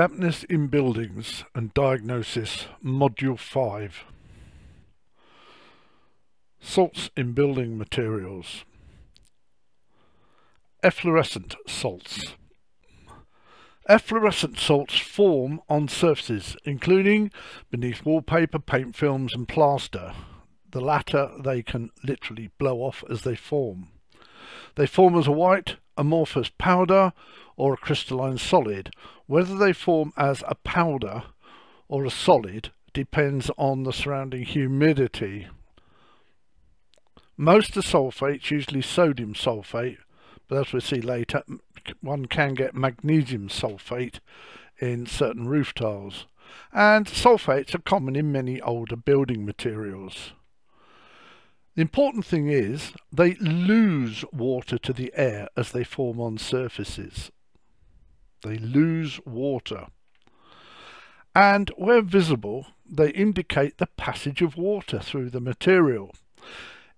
Dampness in Buildings and Diagnosis, Module 5. Salts in Building Materials. Efflorescent salts. Efflorescent salts form on surfaces, including beneath wallpaper, paint films and plaster. The latter they can literally blow off as they form. They form as a white, amorphous powder or a crystalline solid. Whether they form as a powder or a solid depends on the surrounding humidity. Most are sulfates, usually sodium sulfate, but as we'll see later, one can get magnesium sulfate in certain roof tiles. And sulfates are common in many older building materials. The important thing is they lose water to the air as they form on surfaces. They lose water. And where visible, they indicate the passage of water through the material.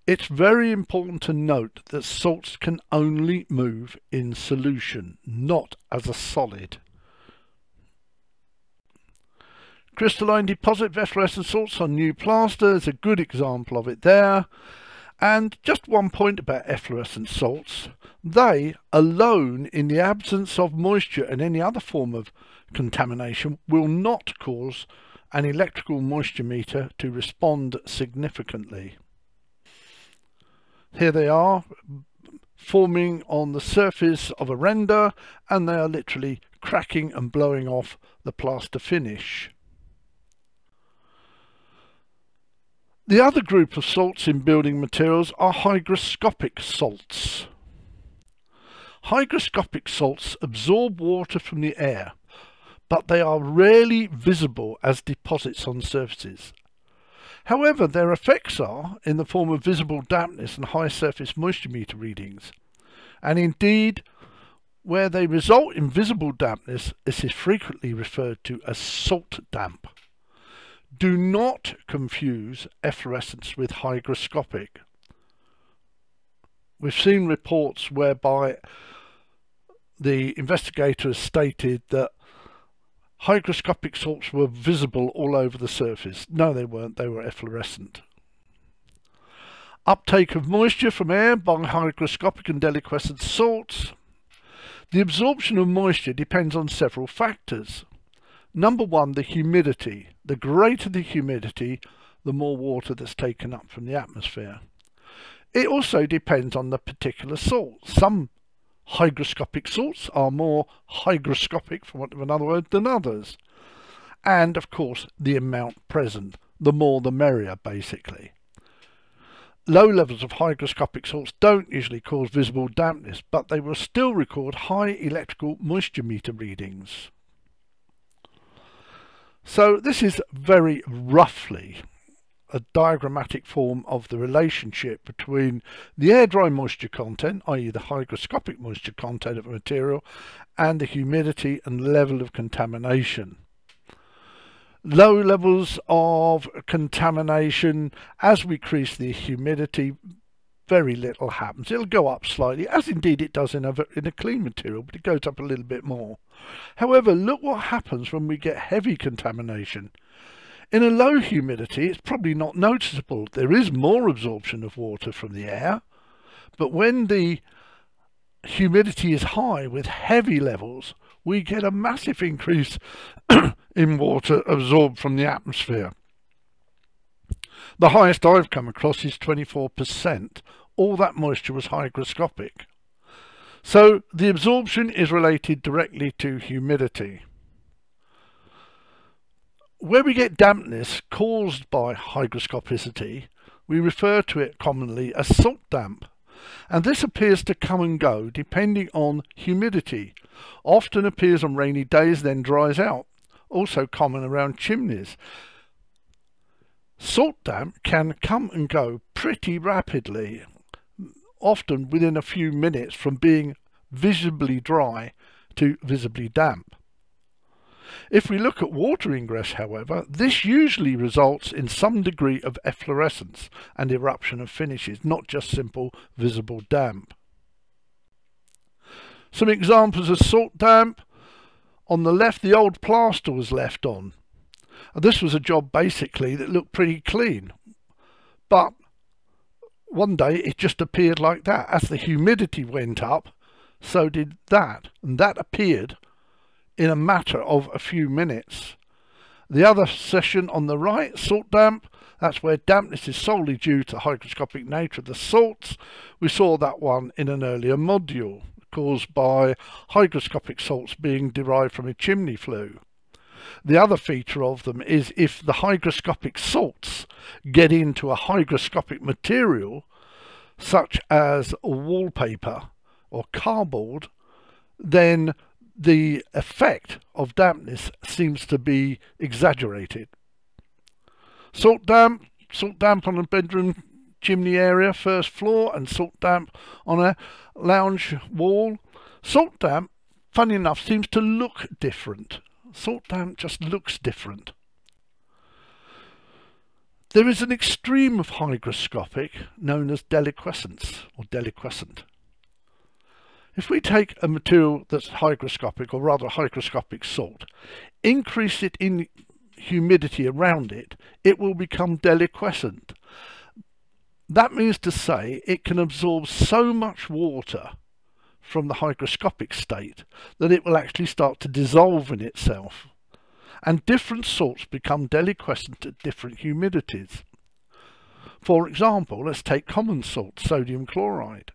It's very important to note that salts can only move in solution, not as a solid. Crystalline deposit of efflorescent salts on new plaster is a good example of it there. And just one point about efflorescent salts. They, alone, in the absence of moisture and any other form of contamination, will not cause an electrical moisture meter to respond significantly. Here they are, forming on the surface of a render, and they are literally cracking and blowing off the plaster finish. The other group of salts in building materials are hygroscopic salts. Hygroscopic salts absorb water from the air, but they are rarely visible as deposits on surfaces. However, their effects are in the form of visible dampness and high surface moisture meter readings. And indeed, where they result in visible dampness, this is frequently referred to as salt damp. Do not confuse efflorescence with hygroscopic. We've seen reports whereby the investigator has stated that hygroscopic salts were visible all over the surface. No, they weren't. They were efflorescent. Uptake of moisture from air by hygroscopic and deliquescent salts. The absorption of moisture depends on several factors. Number one, the humidity. The greater the humidity, the more water that's taken up from the atmosphere. It also depends on the particular salt. Some hygroscopic salts are more hygroscopic, for want of another word, than others. And, of course, the amount present. The more the merrier, basically. Low levels of hygroscopic salts don't usually cause visible dampness, but they will still record high electrical moisture meter readings. So this is very roughly a diagrammatic form of the relationship between the air-dry moisture content, i.e. the hygroscopic moisture content of a material, and the humidity and level of contamination. Low levels of contamination, as we increase the humidity, very little happens. It'll go up slightly, as indeed it does in a, in a clean material, but it goes up a little bit more. However, look what happens when we get heavy contamination. In a low humidity, it's probably not noticeable. There is more absorption of water from the air, but when the humidity is high with heavy levels, we get a massive increase in water absorbed from the atmosphere. The highest I've come across is 24%. All that moisture was hygroscopic. So the absorption is related directly to humidity. Where we get dampness caused by hygroscopicity, we refer to it commonly as salt damp. And this appears to come and go depending on humidity. Often appears on rainy days, then dries out. Also common around chimneys. Salt damp can come and go pretty rapidly, often within a few minutes from being visibly dry to visibly damp. If we look at water ingress, however, this usually results in some degree of efflorescence and eruption of finishes, not just simple visible damp. Some examples of salt damp On the left, the old plaster was left on. This was a job basically that looked pretty clean. But one day it just appeared like that. As the humidity went up, so did that. And that appeared in a matter of a few minutes. The other session on the right, salt damp, that's where dampness is solely due to the hygroscopic nature of the salts. We saw that one in an earlier module, caused by hygroscopic salts being derived from a chimney flue. The other feature of them is if the hygroscopic salts get into a hygroscopic material, such as wallpaper or cardboard, then the effect of dampness seems to be exaggerated. Salt damp, salt damp on a bedroom chimney area, first floor, and salt damp on a lounge wall. Salt damp, funny enough, seems to look different. Salt damp just looks different. There is an extreme of hygroscopic known as deliquescence or deliquescent. If we take a material that's hygroscopic, or rather hygroscopic salt, increase it in humidity around it, it will become deliquescent. That means to say it can absorb so much water from the hygroscopic state that it will actually start to dissolve in itself. And different salts become deliquescent at different humidities. For example, let's take common salt, sodium chloride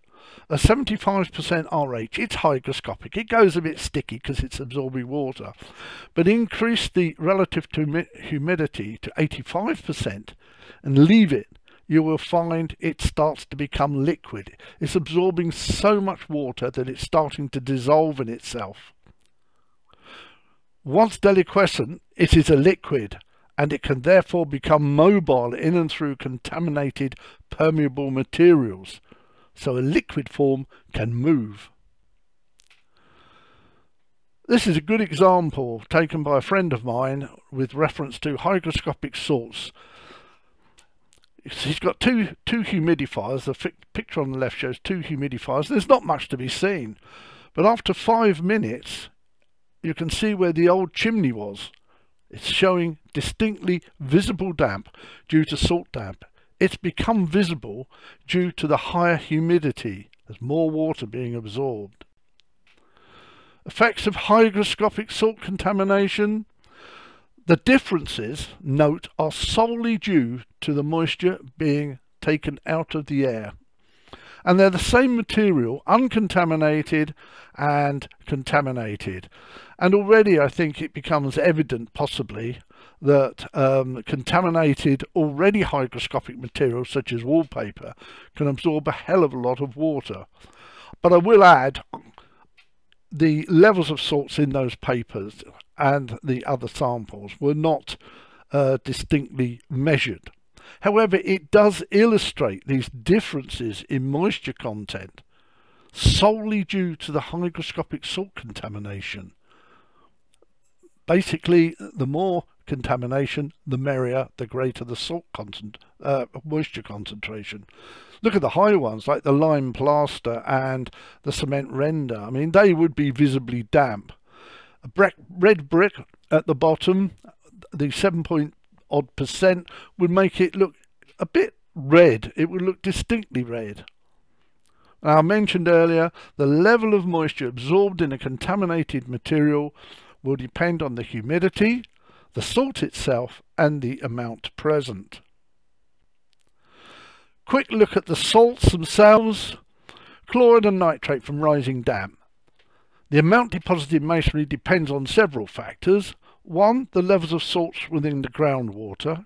a 75% RH, it's hygroscopic. It goes a bit sticky because it's absorbing water. But increase the relative humidity to 85% and leave it, you will find it starts to become liquid. It's absorbing so much water that it's starting to dissolve in itself. Once deliquescent, it is a liquid and it can therefore become mobile in and through contaminated permeable materials so a liquid form can move. This is a good example taken by a friend of mine with reference to hygroscopic salts. He's got two, two humidifiers. The picture on the left shows two humidifiers. There's not much to be seen. But after five minutes, you can see where the old chimney was. It's showing distinctly visible damp due to salt damp it's become visible due to the higher humidity. There's more water being absorbed. Effects of hygroscopic salt contamination. The differences, note, are solely due to the moisture being taken out of the air. And they're the same material, uncontaminated and contaminated. And already I think it becomes evident, possibly, that um, contaminated, already hygroscopic materials such as wallpaper can absorb a hell of a lot of water. But I will add the levels of salts in those papers and the other samples were not uh, distinctly measured. However, it does illustrate these differences in moisture content solely due to the hygroscopic salt contamination. Basically, the more contamination, the merrier, the greater the salt content, uh, moisture concentration. Look at the high ones, like the lime plaster and the cement render. I mean, they would be visibly damp. A brick, red brick at the bottom, the 7 point odd percent, would make it look a bit red. It would look distinctly red. Now, I mentioned earlier, the level of moisture absorbed in a contaminated material will depend on the humidity, the salt itself and the amount present. Quick look at the salts themselves. Chloride and nitrate from rising damp. The amount deposited masonry depends on several factors. One, the levels of salts within the groundwater.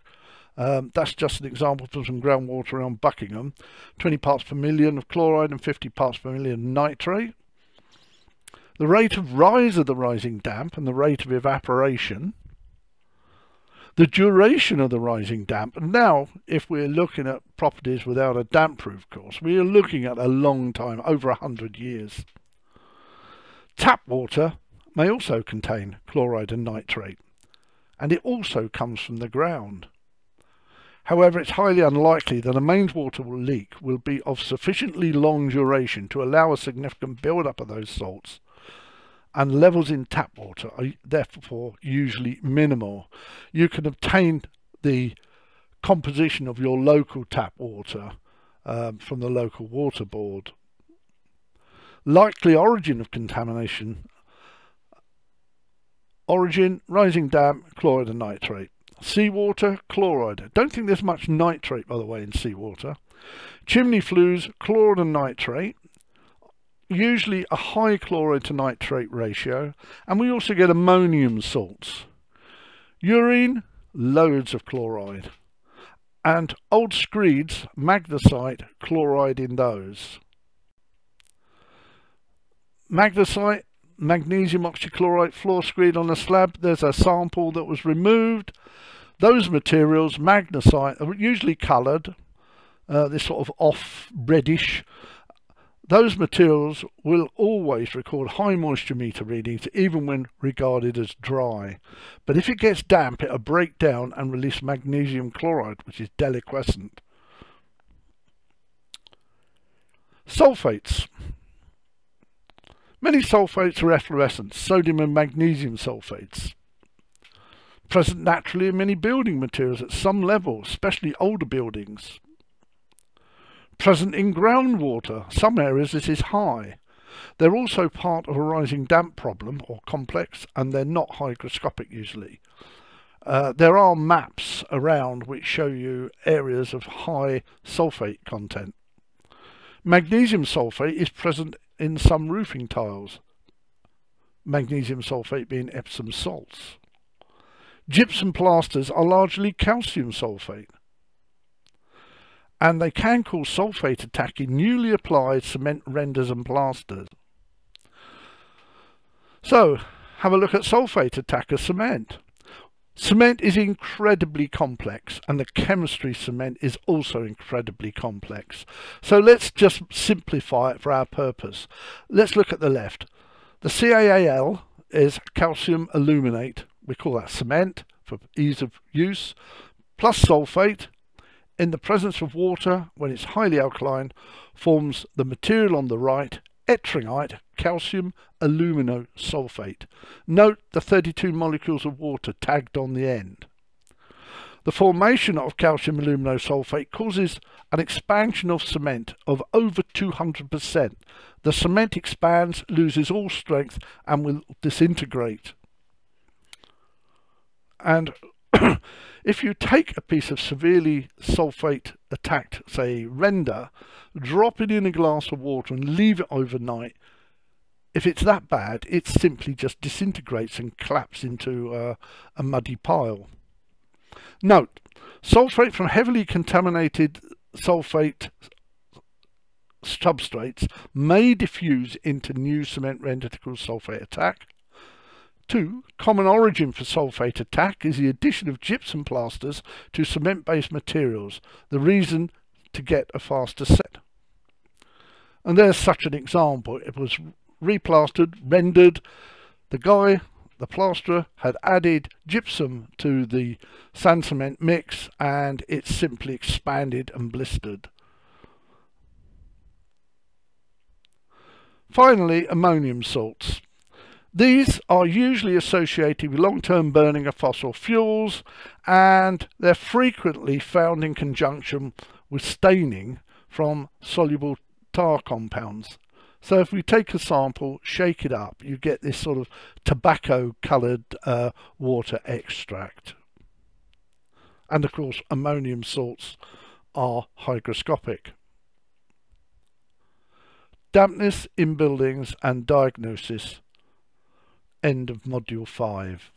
Um, that's just an example from some groundwater around Buckingham. 20 parts per million of chloride and 50 parts per million nitrate. The rate of rise of the rising damp and the rate of evaporation the duration of the rising damp. And now, if we're looking at properties without a damp proof course, we are looking at a long time, over a hundred years. Tap water may also contain chloride and nitrate, and it also comes from the ground. However, it's highly unlikely that a mains water leak will be of sufficiently long duration to allow a significant build-up of those salts and levels in tap water are therefore usually minimal. You can obtain the composition of your local tap water um, from the local water board. Likely origin of contamination Origin, rising damp, chloride and nitrate. Seawater, chloride. Don't think there's much nitrate, by the way, in seawater. Chimney flues, chloride and nitrate. Usually a high chloride to nitrate ratio. And we also get ammonium salts. Urine, loads of chloride. And old screeds, magnesite, chloride in those. Magnesite, magnesium oxychloride floor screed on a slab. There's a sample that was removed. Those materials, magnesite, are usually coloured, uh, this sort of off reddish. Those materials will always record high moisture meter readings even when regarded as dry. But if it gets damp, it'll break down and release magnesium chloride, which is deliquescent. Sulfates. Many sulfates are efflorescent, sodium and magnesium sulfates. Present naturally in many building materials at some level, especially older buildings. Present in groundwater, some areas this is high. They're also part of a rising damp problem or complex and they're not hygroscopic usually. Uh, there are maps around which show you areas of high sulfate content. Magnesium sulfate is present in some roofing tiles, magnesium sulfate being Epsom salts. Gypsum plasters are largely calcium sulfate and they can cause sulfate attack in newly applied cement renders and plasters. So, have a look at sulfate attack of cement. Cement is incredibly complex and the chemistry cement is also incredibly complex. So let's just simplify it for our purpose. Let's look at the left. The CaAl is calcium aluminate. We call that cement for ease of use, plus sulfate in the presence of water when it's highly alkaline forms the material on the right ettringite calcium aluminosulfate. Note the 32 molecules of water tagged on the end. The formation of calcium aluminosulfate causes an expansion of cement of over 200%. The cement expands, loses all strength and will disintegrate. And if you take a piece of severely sulfate attacked, say, render, drop it in a glass of water and leave it overnight, if it's that bad, it simply just disintegrates and collapses into uh, a muddy pile. Note, sulfate from heavily contaminated sulfate substrates may diffuse into new cement rendered sulfate attack. Two, common origin for sulfate attack is the addition of gypsum plasters to cement-based materials, the reason to get a faster set. And there's such an example. It was replastered, rendered. The guy, the plasterer, had added gypsum to the sand cement mix and it simply expanded and blistered. Finally, ammonium salts. These are usually associated with long-term burning of fossil fuels and they're frequently found in conjunction with staining from soluble tar compounds. So if we take a sample, shake it up, you get this sort of tobacco coloured uh, water extract. And of course, ammonium salts are hygroscopic. Dampness in buildings and diagnosis. End of module 5.